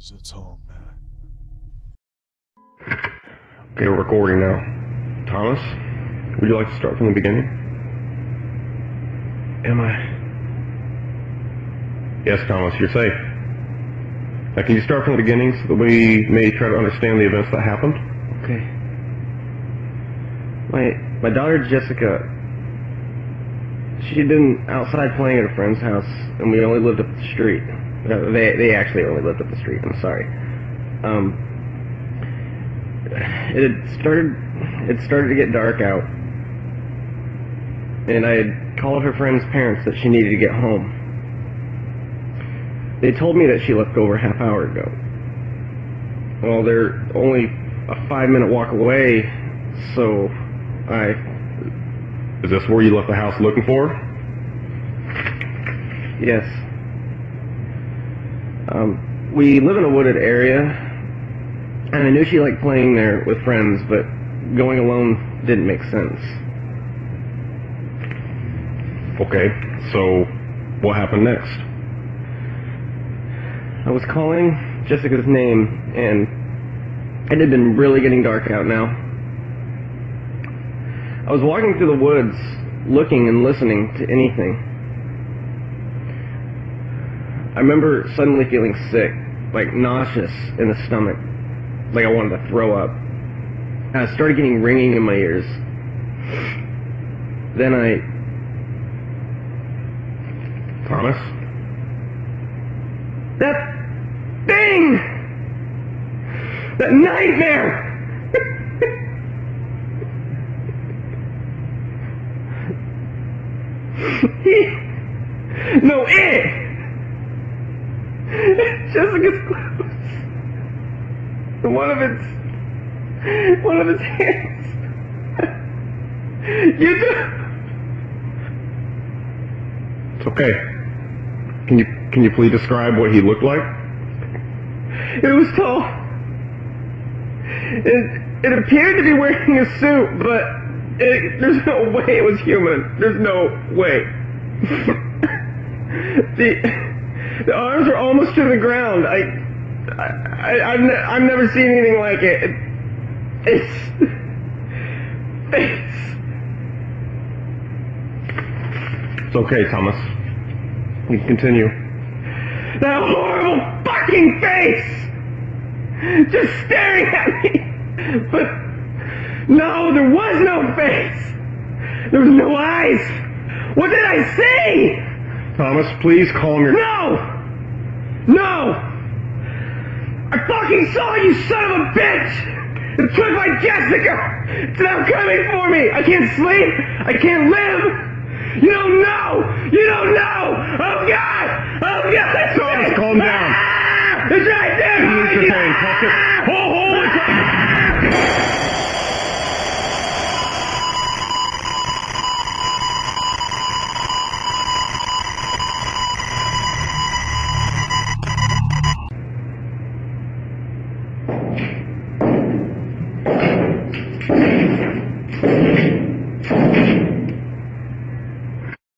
is its home, man. Okay, we're recording now. Thomas, would you like to start from the beginning? Am I? Yes, Thomas, you're safe. Now, can you start from the beginning so that we may try to understand the events that happened? Okay. My my daughter Jessica. She'd been outside playing at a friend's house, and we only lived up the street. No, they they actually only lived up the street. I'm sorry. Um, it started it started to get dark out, and I had called her friend's parents that she needed to get home. They told me that she left over a half hour ago. Well, they're only a five minute walk away, so I. Is this where you left the house looking for? Yes. Um, we live in a wooded area, and I knew she liked playing there with friends, but going alone didn't make sense. Okay, so what happened next? I was calling Jessica's name, and it had been really getting dark out now. I was walking through the woods, looking and listening to anything. I remember suddenly feeling sick, like nauseous in the stomach, like I wanted to throw up. And I started getting ringing in my ears. Then I Thomas? That thing! That nightmare! he, no, it! Jessica's clothes. One of its, one of its hands. you do. It's okay. Can you can you please describe what he looked like? It was tall. It, it appeared to be wearing a suit, but it, there's no way it was human. There's no way. the the arms were almost to the ground. I, I, I I've, ne- I've never seen anything like it. it it's it's It's okay, Thomas. We can continue. that horrible fucking face, just staring at me. But no, there was no face. There was no eyes. What did I see? Thomas, please calm your. No! No! I fucking saw you, son of a bitch! It took my Jessica! It's now coming for me! I can't sleep! I can't live! You don't know! You don't know! Oh God! Oh God! Thomas, calm down. Ah! It's right there! To behind you! pain. Talk to.